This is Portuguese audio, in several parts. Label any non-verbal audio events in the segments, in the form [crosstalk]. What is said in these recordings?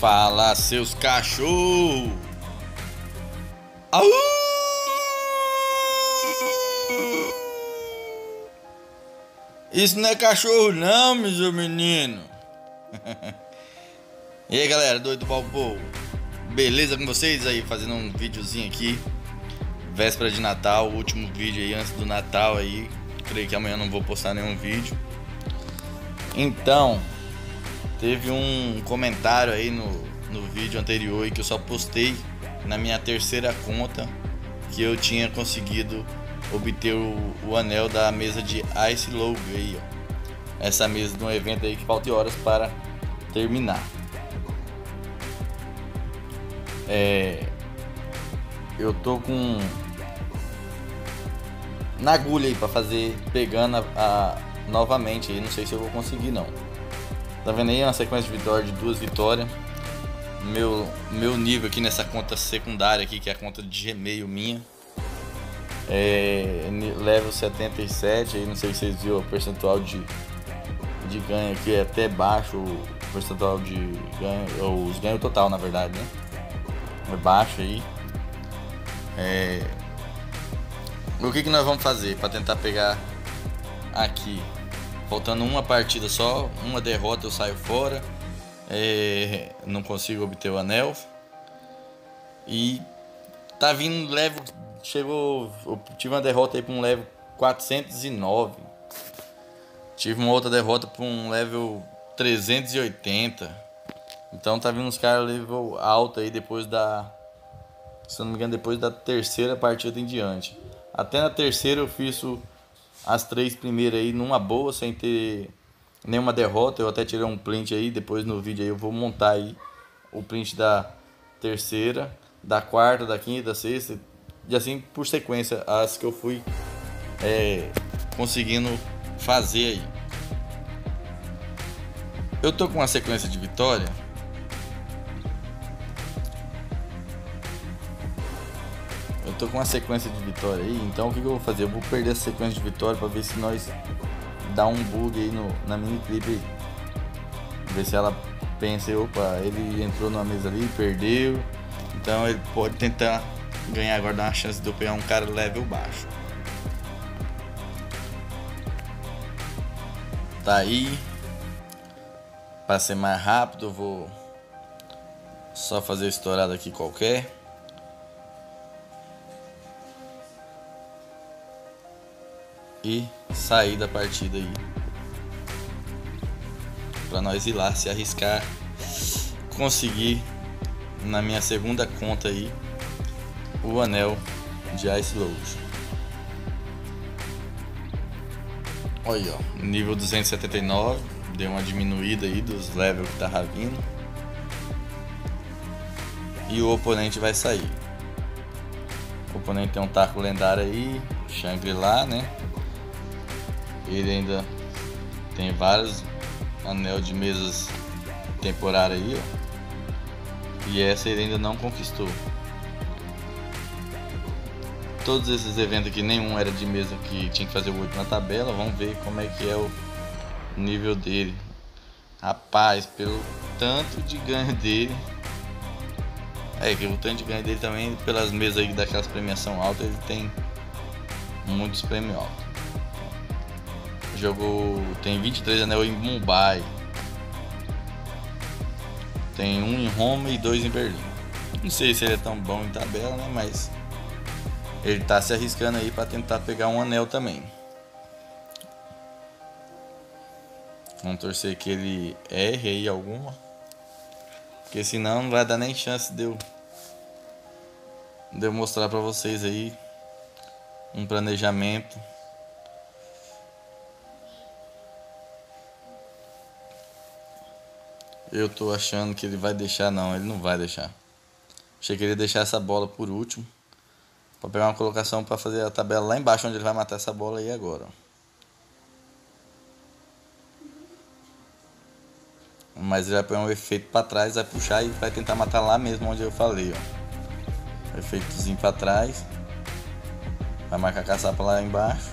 Fala, seus cachorros! Isso não é cachorro não, meu menino. [laughs] e aí, galera, doido balbo. Beleza com vocês aí, fazendo um videozinho aqui. Véspera de Natal, último vídeo aí antes do Natal aí. Creio que amanhã não vou postar nenhum vídeo. Então, teve um comentário aí no, no vídeo anterior que eu só postei na minha terceira conta que eu tinha conseguido obter o, o anel da mesa de Ice Logo aí, ó. Essa mesa de um evento aí que falta horas para terminar. É, eu tô com na agulha aí para fazer pegando a, a, novamente aí, não sei se eu vou conseguir não. Tá vendo aí uma sequência de vitória de duas vitórias. Meu meu nível aqui nessa conta secundária aqui, que é a conta de Gmail minha. É, level 77, aí não sei se vocês viram o percentual de, de ganho aqui é até baixo, o percentual de ganho, os ganhos total na verdade, né? É baixo aí. É, o que, que nós vamos fazer para tentar pegar aqui? Faltando uma partida só, uma derrota eu saio fora. É, não consigo obter o anel. E tá vindo level. Chegou. Eu tive uma derrota aí para um level 409. Tive uma outra derrota para um level 380. Então tá vindo uns caras level alto aí depois da. Se não me engano, depois da terceira partida em diante. Até na terceira eu fiz o, as três primeiras aí numa boa, sem ter nenhuma derrota. Eu até tirei um print aí, depois no vídeo aí eu vou montar aí o print da terceira, da quarta, da quinta, da sexta, e assim por sequência, as que eu fui é, conseguindo fazer aí. Eu tô com uma sequência de vitória tô com uma sequência de vitória aí, então o que, que, eu vou fazer? Eu vou perder essa sequência de vitória para ver se nós dá um bug aí no, na mini clip Ver se ela pensa, opa, ele entrou numa mesa ali, perdeu. Então ele pode tentar ganhar agora, dar uma chance de eu pegar um cara level baixo. Tá aí. Para ser mais rápido, eu vou só fazer estourado aqui qualquer. E sair da partida aí. Para nós ir lá se arriscar, conseguir na minha segunda conta aí o anel de Ice Lodge. Olha, ó, nível 279, deu uma diminuída aí dos levels que tava vindo. E o oponente vai sair. O oponente tem um taco lendário aí, Shangri-La, né? Ele ainda tem vários anel de mesas temporárias aí, ó. E essa ele ainda não conquistou. Todos esses eventos aqui, nenhum era de mesa que tinha que fazer o 8 na tabela. Vamos ver como é que é o nível dele. Rapaz, pelo tanto de ganho dele. É, que o tanto de ganho dele também, pelas mesas aí daquelas premiação alta, ele tem muitos prêmios altos. Jogou. Tem 23 anel em Mumbai. Tem um em Roma e dois em Berlim. Não sei se ele é tão bom em tabela, né? Mas ele tá se arriscando aí para tentar pegar um anel também. Vamos torcer que ele erre aí alguma. Porque senão não vai dar nem chance de eu, de eu mostrar para vocês aí um planejamento Eu tô achando que ele vai deixar, não, ele não vai deixar. Achei que ele ia deixar essa bola por último. Pra pegar uma colocação para fazer a tabela lá embaixo, onde ele vai matar essa bola aí agora. Mas ele vai pôr um efeito para trás, vai puxar e vai tentar matar lá mesmo onde eu falei, ó. Efeitozinho para trás. Vai marcar a caçapa lá embaixo.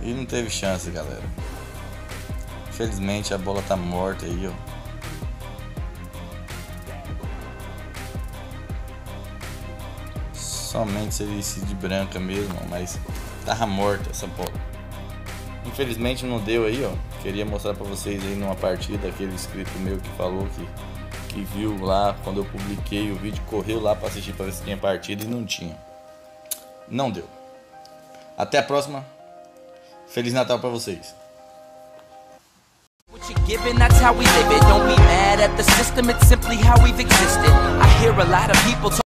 E não teve chance, galera. Infelizmente a bola tá morta aí, ó. Somente se ele se de branca mesmo, mas tava morta essa bola. Infelizmente não deu aí, ó. Queria mostrar para vocês aí numa partida aquele inscrito meu que falou que que viu lá quando eu publiquei o vídeo, correu lá para assistir para ver se tinha partida e não tinha. Não deu. Até a próxima. Feliz Natal para vocês. Given, that's how we live it. Don't be mad at the system, it's simply how we've existed. I hear a lot of people